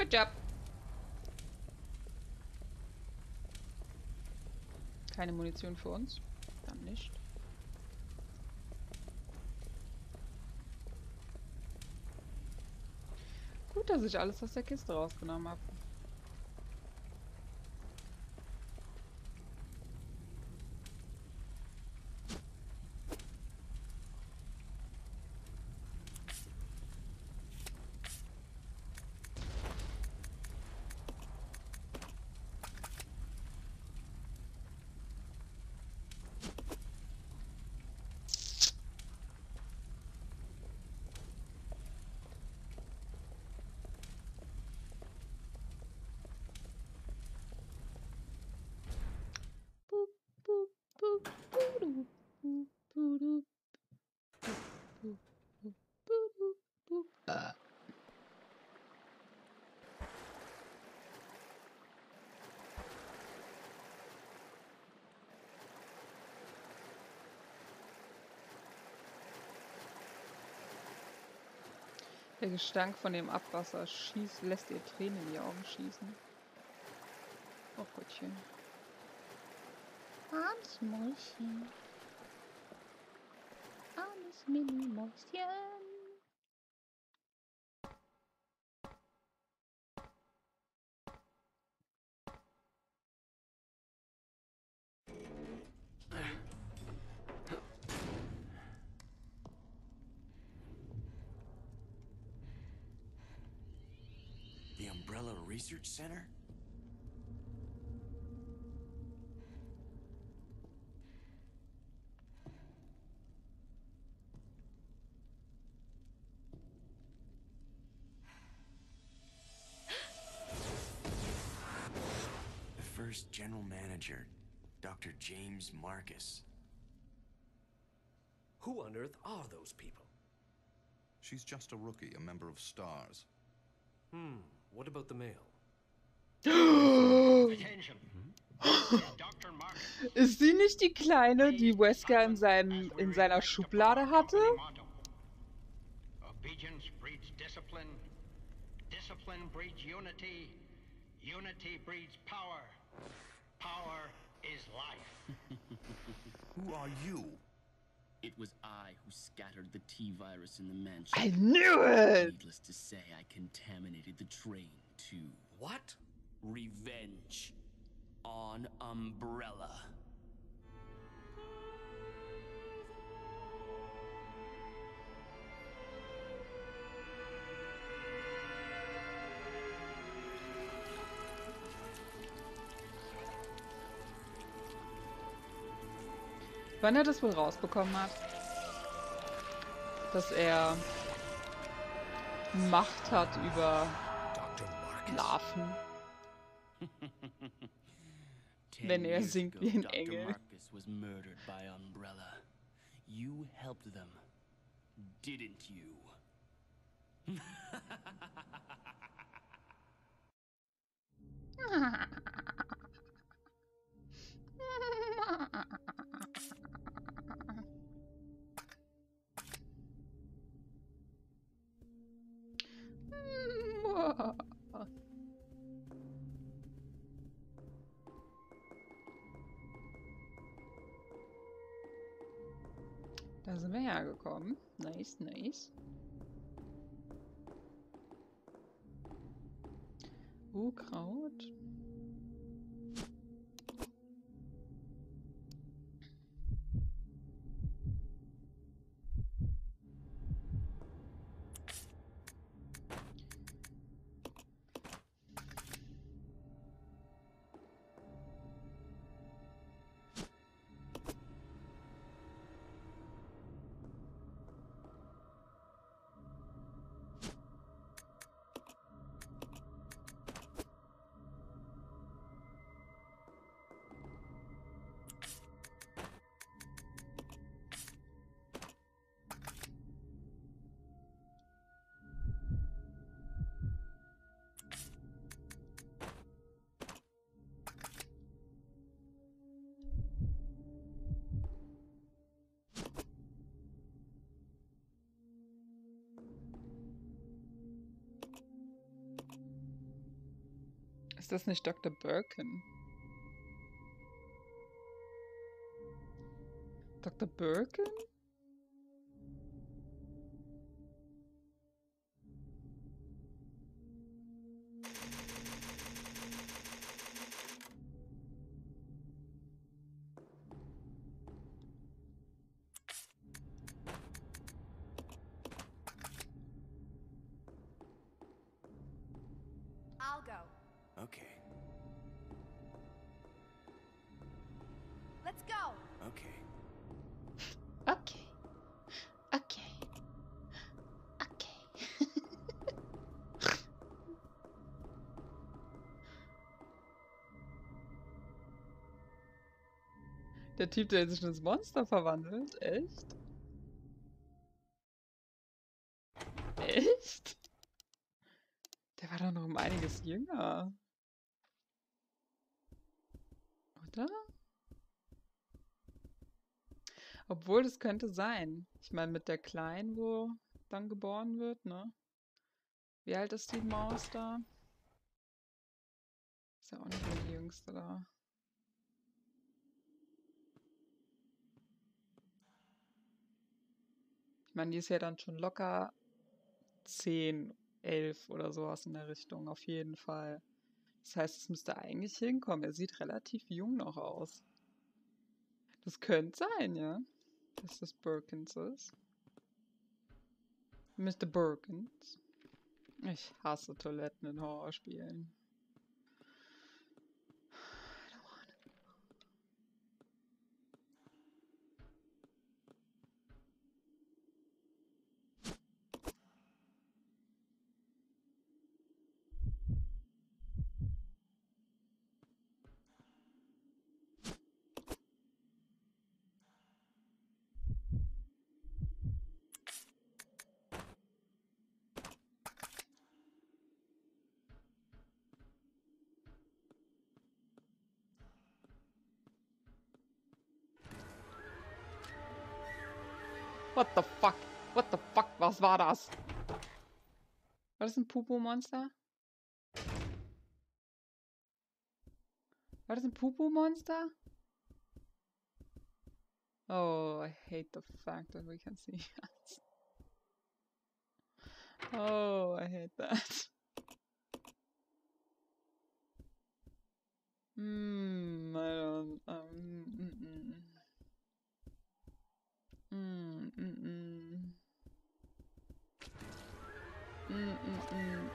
Good job. Keine Munition für uns. Dann nicht. Gut, dass ich alles aus der Kiste rausgenommen habe. Der Gestank von dem Abwasser schießt, lässt ihr Tränen in die Augen schießen. Oh Gottchen. Armes Mäuschen. The Umbrella Research Center? James Marcus. Who on earth are those people? She's just a rookie, a member of STARS. Hmm, what about the male? Attention. Dr. Marcus. Ist sie nicht die Kleine, die Wesker in, seinem, in seiner Schublade hatte? Obedience breeds discipline. Discipline breeds unity. Unity breeds power. Power is life. Who are you? It was I who scattered the T virus in the mansion. I knew it! Needless to say, I contaminated the train too. What? Revenge on Umbrella. Wann er das wohl rausbekommen hat? Dass er Macht hat über? Larven. Wenn er singt wie ein. Engel. You helped them, didn't you? Da sind wir hergekommen. Nice, nice. Uh, Kraut. Ist das nicht Dr. Birkin? Dr. Birkin? Der Typ, der sich ins Monster verwandelt? Echt? Echt? Der war doch noch um einiges jünger. Oder? Obwohl, das könnte sein. Ich meine, mit der Kleinen, wo dann geboren wird, ne? Wie alt ist die Maus da? Ist ja auch nicht mehr die Jüngste da. Meine, die ist ja dann schon locker 10, 11 oder sowas in der Richtung, auf jeden Fall. Das heißt, es müsste eigentlich hinkommen. Er sieht relativ jung noch aus. Das könnte sein, ja. Dass das Birkins ist. Mr. Birkins. Ich hasse Toiletten in Horrorspielen. What the fuck? What the fuck? Was war das? War das ein Pupu-Monster? War das ein Pupu-Monster? Oh, I hate the fact that we can see us. Oh, I hate that. Hmm, I don't. Um, Mm-mm-mm. Mm-mm-mm.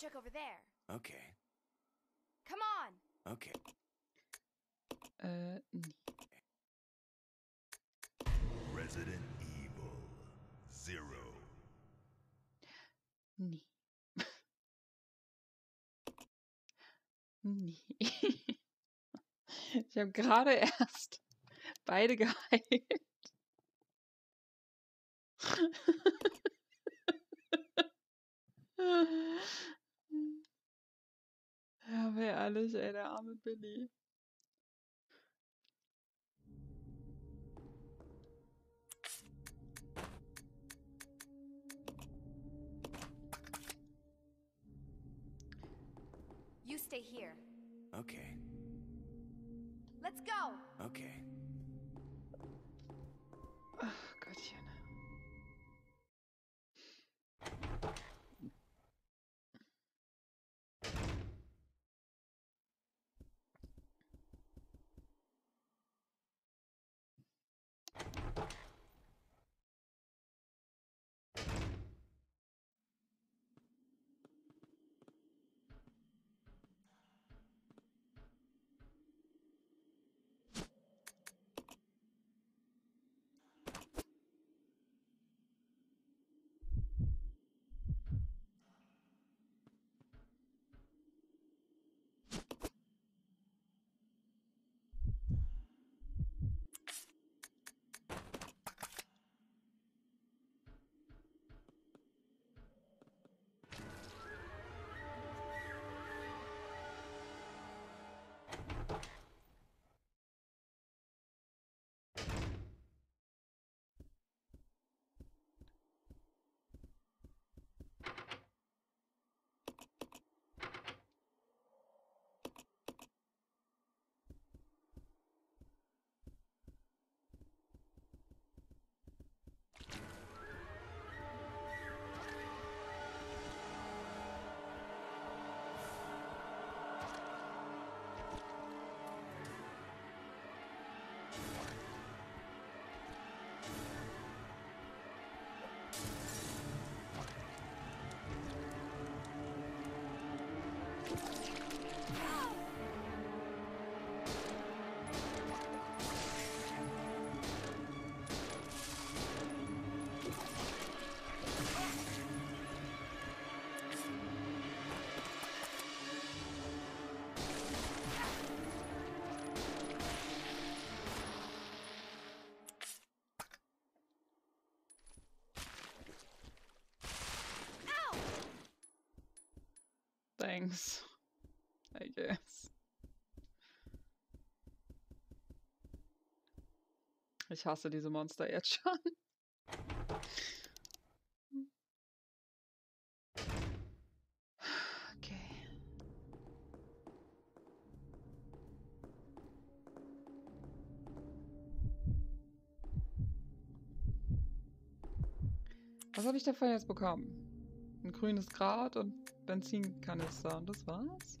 Check over there. Okay. Come on. Okay. Uh, nee. Resident Evil Zero. Nee. Nee. Ich habe gerade erst beide geheilt. Ja, aber ehrlich, ey, der arme Billy. You stay here. Okay. Let's go. Okay. Thanks. Ich hasse diese Monster jetzt schon. Okay. Was habe ich davon jetzt bekommen? Ein grünes Grat und Benzinkanister und das war's?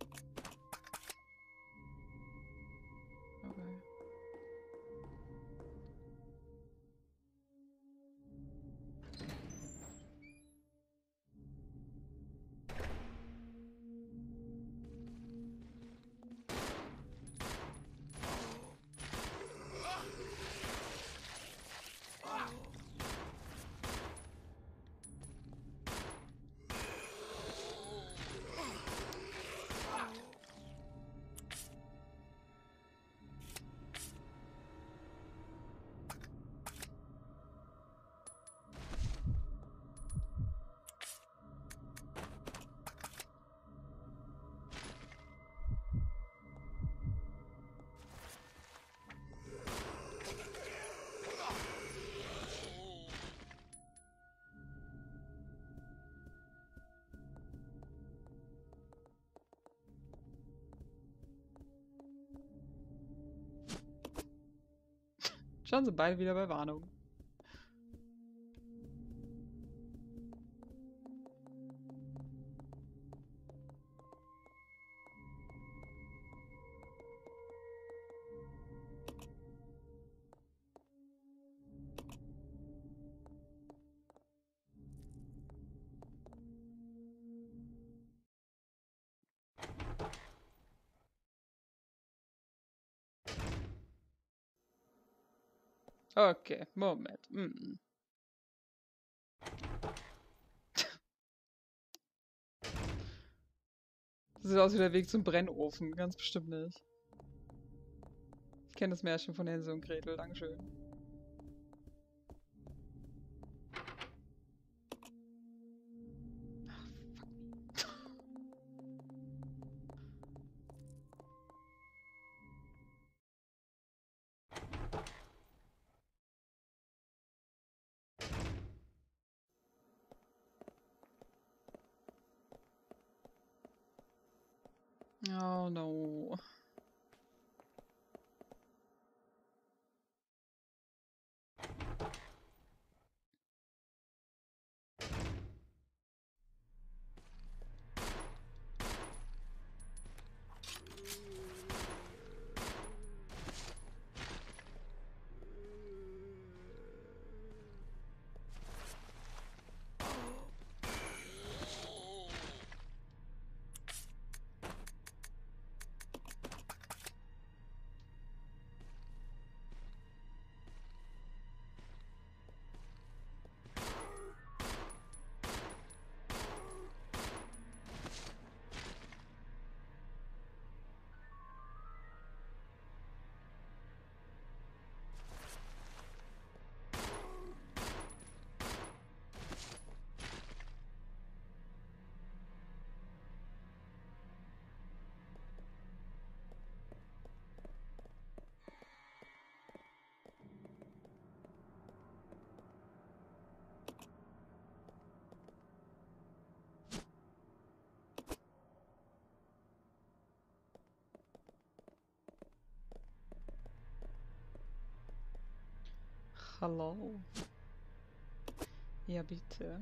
Schon sind beide wieder bei Warnung. Okay, Moment. Mm. Das sieht aus wie der Weg zum Brennofen. Ganz bestimmt nicht. Ich kenne das Märchen von Hänsel und Gretel. Dankeschön. Hallo. Ja, bitte.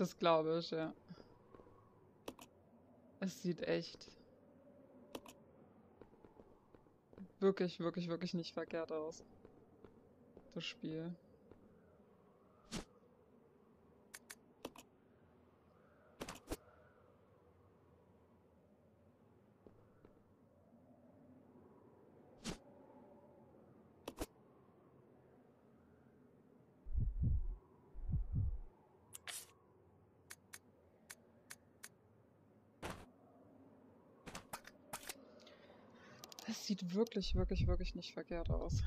Das glaube ich, ja. Es sieht echt wirklich, wirklich, wirklich nicht verkehrt aus. Das Spiel. Es sieht wirklich, wirklich, wirklich nicht verkehrt aus.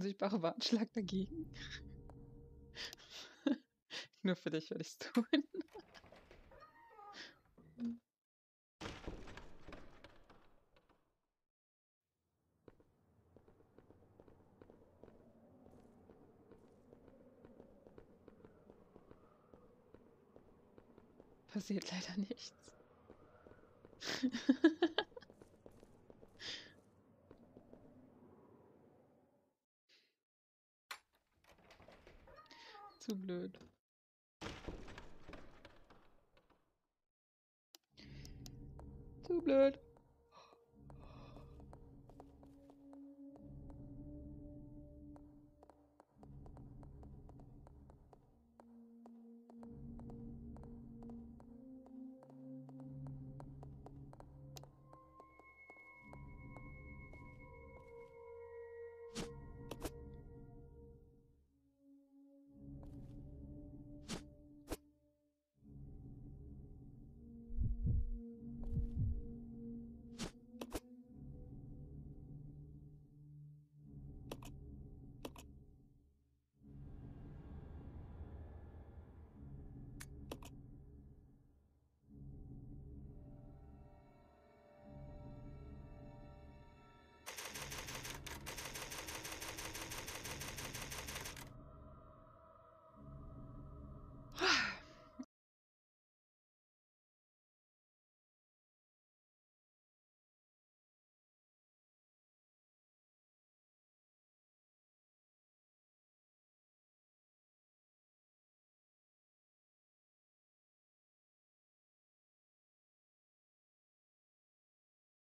Unsichtbare Warnschlag dagegen. Nur für dich werde ich es tun. Passiert leider nichts. Zu blöd. Zu blöd.